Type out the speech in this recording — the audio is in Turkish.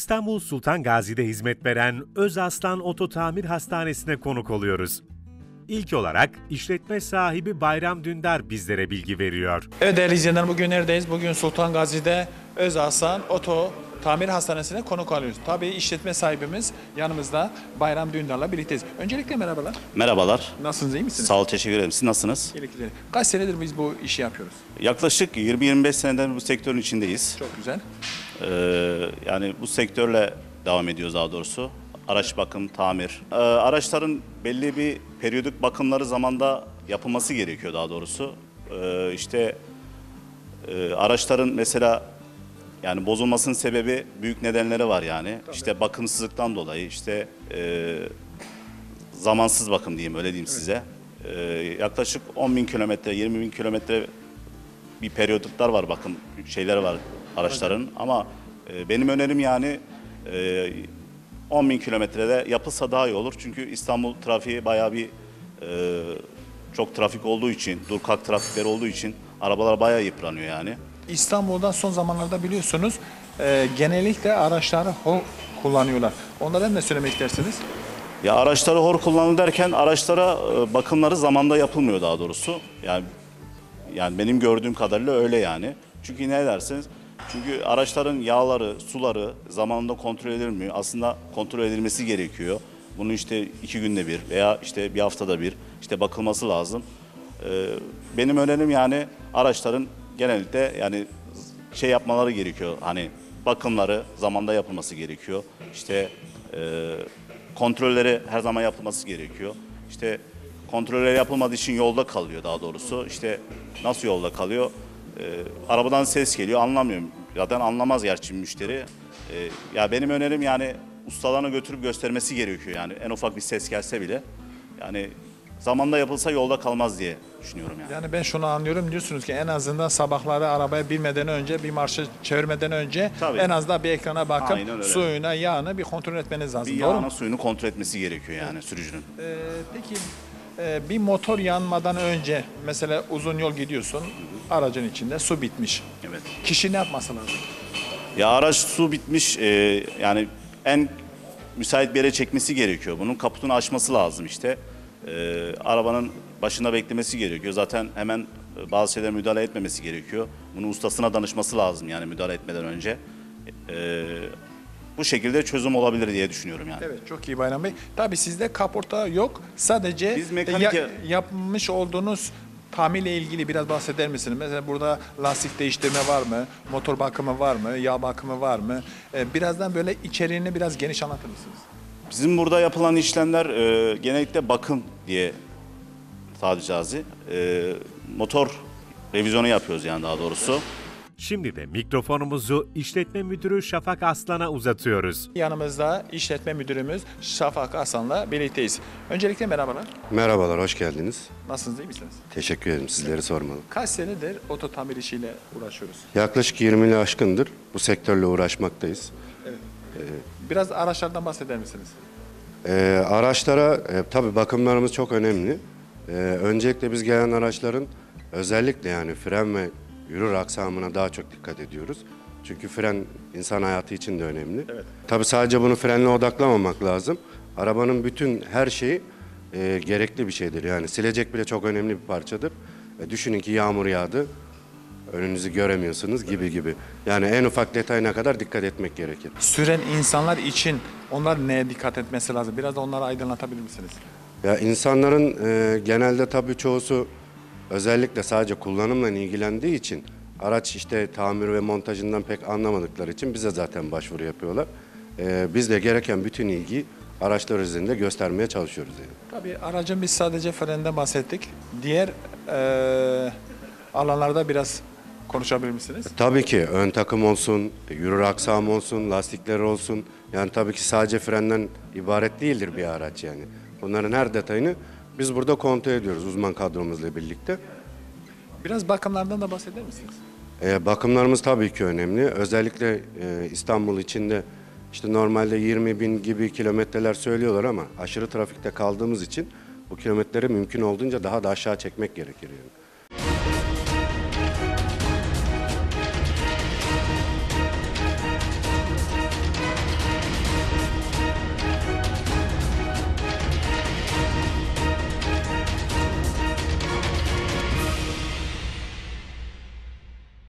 İstanbul Sultan Gazi'de hizmet veren Özaslan Ototamir Hastanesi'ne konuk oluyoruz. İlk olarak işletme sahibi Bayram Dündar bizlere bilgi veriyor. Evet değerli izleyenler bugün neredeyiz? Bugün Sultan Gazi'de Öz Hasan Oto Tamir Hastanesi'ne konuk alıyoruz. Tabii işletme sahibimiz yanımızda Bayram Dündar'la birlikteyiz. Öncelikle merhabalar. Merhabalar. Nasılsınız iyi misiniz? Sağ ol, teşekkür ederim. Siz nasılsınız? İyilikler. Kaç senedir biz bu işi yapıyoruz? Yaklaşık 20-25 seneden bu sektörün içindeyiz. Çok güzel. Ee, yani bu sektörle devam ediyoruz daha doğrusu. Araç bakım, tamir. Ee, araçların belli bir periyodik bakımları zamanda yapılması gerekiyor daha doğrusu. Ee, işte e, araçların mesela yani bozulmasının sebebi büyük nedenleri var yani. İşte bakımsızlıktan dolayı, işte e, zamansız bakım diyeyim öyle diyeyim size. Ee, yaklaşık 10 bin kilometre, 20 bin kilometre bir periyoduklar var bakım şeyleri var araçların ama e, benim önerim yani e, 10 bin kilometrede yapılsa daha iyi olur. Çünkü İstanbul trafiği bayağı bir e, çok trafik olduğu için, dur kalk trafikleri olduğu için arabalar bayağı yıpranıyor yani. İstanbul'da son zamanlarda biliyorsunuz e, genellikle araçları hol kullanıyorlar. Onlara ne söylemek istersiniz? Ya araçları hor kullanılır derken araçlara e, bakımları zamanda yapılmıyor daha doğrusu. Yani yani benim gördüğüm kadarıyla öyle yani. Çünkü ne dersiniz? Çünkü araçların yağları, suları zamanında kontrol edilmiyor. Aslında kontrol edilmesi gerekiyor. Bunu işte iki günde bir veya işte bir haftada bir işte bakılması lazım. Ee, benim önerim yani araçların genellikle yani şey yapmaları gerekiyor. Hani bakımları zamanda yapılması gerekiyor. İşte e, kontrolleri her zaman yapılması gerekiyor. İşte kontroller yapılmadığı için yolda kalıyor daha doğrusu. İşte nasıl yolda kalıyor? Ee, arabadan ses geliyor anlamıyorum. Zaten anlamaz gerçi müşteri. Ee, ya benim önerim yani ustalarına götürüp göstermesi gerekiyor yani en ufak bir ses gelse bile. Yani zamanda yapılsa yolda kalmaz diye düşünüyorum yani. Yani ben şunu anlıyorum diyorsunuz ki en azından sabahları arabaya binmeden önce bir marşı çevirmeden önce Tabii. en az da bir ekrana bakıp Aynen öyle. suyuna yağını bir kontrol etmeniz lazım. Bir Doğru mu? yağına suyunu kontrol etmesi gerekiyor yani sürücünün. Ee, peki e, bir motor yanmadan önce mesela uzun yol gidiyorsun aracın içinde su bitmiş. Evet. Kişi ne yapması lazım? Ya araç su bitmiş e, yani en müsait bir yere çekmesi gerekiyor. Bunun kaputunu açması lazım işte. E, arabanın başında beklemesi gerekiyor. Zaten hemen e, bazı şeylere müdahale etmemesi gerekiyor. Bunu ustasına danışması lazım yani müdahale etmeden önce. E, bu şekilde çözüm olabilir diye düşünüyorum yani. Evet çok iyi Bayram Bey. Tabii sizde kaporta yok. Sadece Biz mekanik- ya- yapmış olduğunuz tamirle ilgili biraz bahseder misiniz? Mesela burada lastik değiştirme var mı? Motor bakımı var mı? Yağ bakımı var mı? Ee, birazdan böyle içeriğini biraz geniş anlatır mısınız? Bizim burada yapılan işlemler e, genellikle bakım diye tabiri caizi. E, motor revizyonu yapıyoruz yani daha doğrusu. Şimdi de mikrofonumuzu işletme müdürü Şafak Aslan'a uzatıyoruz. Yanımızda işletme müdürümüz Şafak Hasan'la birlikteyiz. Öncelikle merhabalar. Merhabalar, hoş geldiniz. Nasılsınız, iyi misiniz? Teşekkür ederim, sizleri sormalı. Kaç senedir oto tamir işiyle uğraşıyoruz? Yaklaşık 20'li aşkındır bu sektörle uğraşmaktayız. Biraz araçlardan bahseder misiniz? Ee, araçlara, e, tabii bakımlarımız çok önemli. Ee, öncelikle biz gelen araçların özellikle yani fren ve yürür aksamına daha çok dikkat ediyoruz. Çünkü fren insan hayatı için de önemli. Evet. Tabii sadece bunu frenle odaklamamak lazım. Arabanın bütün her şeyi e, gerekli bir şeydir. Yani silecek bile çok önemli bir parçadır. E, düşünün ki yağmur yağdı, önünüzü göremiyorsunuz gibi gibi. Yani en ufak detayına kadar dikkat etmek gerekir. Süren insanlar için onlar neye dikkat etmesi lazım? Biraz da onları aydınlatabilir misiniz? Ya insanların e, genelde tabii çoğusu özellikle sadece kullanımla ilgilendiği için araç işte tamir ve montajından pek anlamadıkları için bize zaten başvuru yapıyorlar. E, biz de gereken bütün ilgiyi araçlar üzerinde göstermeye çalışıyoruz yani. Tabii aracın biz sadece frenden bahsettik. Diğer eee, alanlarda biraz konuşabilir misiniz? Tabii ki ön takım olsun, yürür aksam olsun, lastikler olsun. Yani tabii ki sadece frenden ibaret değildir bir araç yani. Bunların her detayını biz burada kontrol ediyoruz uzman kadromuzla birlikte. Biraz bakımlardan da bahseder misiniz? E, bakımlarımız tabii ki önemli. Özellikle e, İstanbul içinde işte normalde 20 bin gibi kilometreler söylüyorlar ama aşırı trafikte kaldığımız için bu kilometreleri mümkün olduğunca daha da aşağı çekmek gerekir yani.